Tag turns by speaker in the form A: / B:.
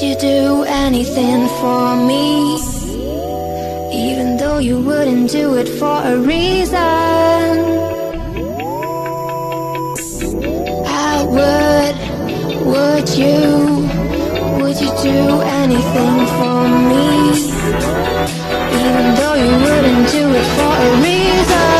A: Would you, you do anything for me? Even though you wouldn't do it for a reason I would, would you, would you do anything for me? Even though you wouldn't do it for a reason